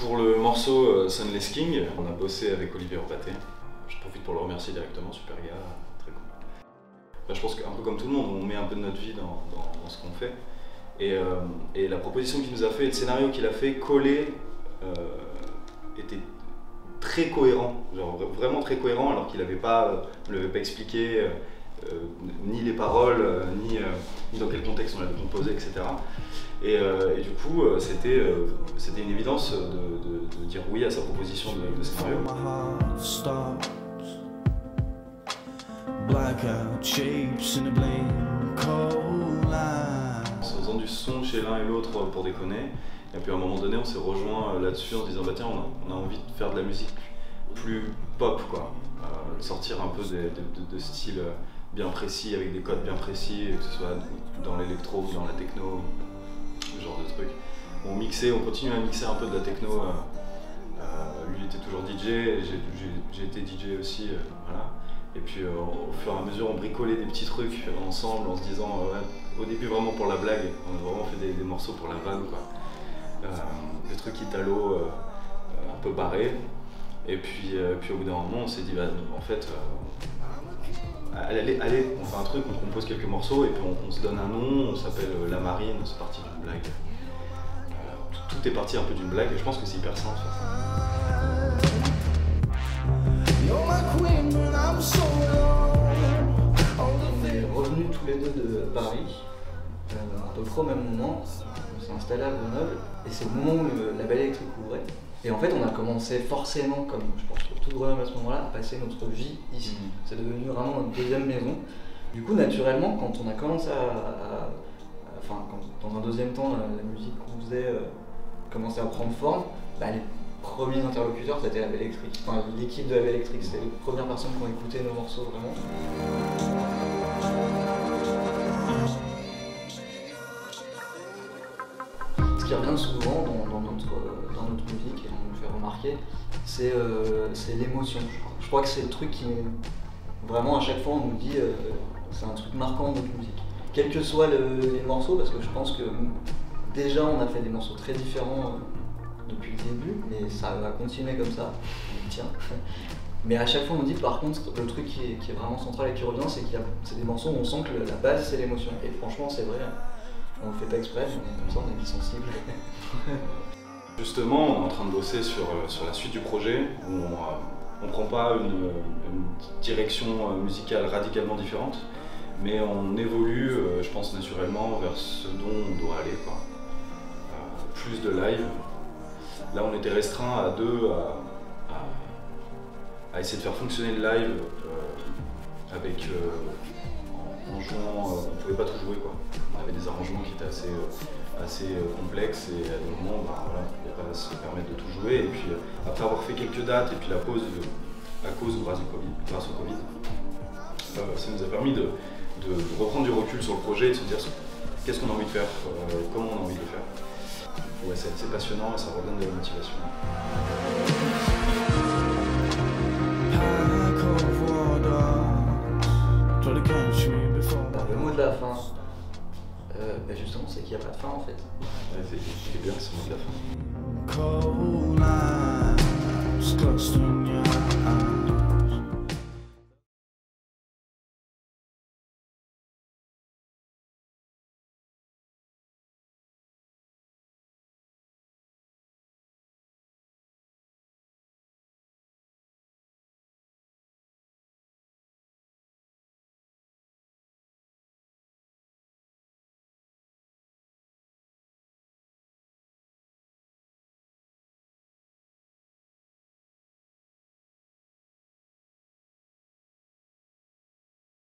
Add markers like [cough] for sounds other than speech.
Pour le morceau euh, Sunless King, on a bossé avec Olivier Orpaté. Je profite pour le remercier directement, super gars, très cool. Bah, je pense qu'un peu comme tout le monde, on met un peu de notre vie dans, ce qu'on fait. Et, euh, et la proposition qu'il nous a fait, le scénario qu'il a fait, collé, euh, était très cohérent, genre vra- vraiment très cohérent, alors qu'il ne l'avait pas expliqué, ni les paroles, euh, ni, euh, ni dans quel contexte on l'avait composé, etc. Et, euh, et du coup, euh, c'était euh, c'était une évidence de, de- de dire oui à sa proposition de, de scénario. En faisant du son chez l'un et l'autre pour déconner. Et puis à un moment donné, on s'est rejoint euh, là-dessus en se disant bah tiens, on a, on a envie de faire de la musique plus pop quoi. Euh, sortir un peu des- de, de- de styles euh, bien précis, avec des codes bien précis, que ce soit dans l'électro ou dans la techno, ce genre de truc. On mixait, on continue à mixer un peu de la techno. euh, euh, lui était toujours DJ, j'ai- été DJ aussi, euh, voilà. Et puis au fur et à mesure, on bricolait des petits trucs ensemble en se disant, au début vraiment pour la blague, on a vraiment fait des, morceaux pour la vanne, des trucs italo un peu barrés. Et puis, puis au bout d'un moment, on s'est dit, bah, en fait, allez, allez, on fait un truc, on compose quelques morceaux et puis on, on se donne un nom, on s'appelle euh, La Marine, c'est parti d'une blague. Euh, tout, tout est parti un peu d'une blague et je pense que c'est hyper simple de faire ça. On est revenus tous les deux de Paris, euh, à peu près au même moment. On s'est installé à Grenoble et c'est le moment où le- la belle électrique ouvrait. Et en fait, on a commencé forcément, comme je pense que tout Grenoble à ce moment-là, à passer notre vie ici. Mhm. C'est devenu vraiment notre deuxième maison. Du coup, naturellement, quand on a commencé à. à- à- Enfin, quand, dans un deuxième temps, la, la musique qu'on faisait euh, commençait à prendre forme, bah, les premiers interlocuteurs, c'était la Belle Électrique. Enfin, l'équipe de la Belle Électrique, c'était les premières personnes qui ont écouté nos morceaux vraiment. Qui revient souvent dans, notre, dans notre musique et on nous fait remarquer, c'est euh, l'émotion. Je crois. Que c'est le truc qui, vraiment, à chaque fois, on nous dit, euh, c'est un truc marquant de notre musique. Quels que soient le- les morceaux, parce que je pense que déjà, on a fait des morceaux très différents euh, depuis le début, mais ça va continuer comme ça. Tient. [laughs] Mais à chaque fois, on nous dit, par contre, le truc qui est, qui est vraiment central et qui revient, c'est qu'il y a c'est des morceaux où on sent que la base, c'est l'émotion. Et franchement, c'est vrai. On le fait pas exprès, mais comme ça, on est sensible. [laughs] Justement, on est en train de bosser sur, euh, sur la suite du projet où on ne prend pas une, direction euh, musicale radicalement différente, mais on évolue, euh, je pense, naturellement vers ce dont on doit aller. Euh, plus de live. Là, on était restreint à deux à, à- essayer de faire fonctionner le live euh, avec, euh, en, jouant. euh, on ne pouvait pas tout jouer. Quoi. On avait des arrangements qui étaient assez. euh, assez euh, complexe et à des moments bah, voilà, on ne pouvait pas se permettre de tout jouer et puis après avoir fait quelques dates et puis la pause à cause grâce au Covid, ça nous a permis de, de reprendre du recul sur le projet et de se dire qu'est-ce qu'on a envie de faire, comment on a envie de le faire. Ouais, c'est c'est passionnant et ça redonne de la motivation. Euh, bah, justement, c'est qu'il n'y a pas de fin en fait. Ouais, c'est c'est bien ce mot de la fin.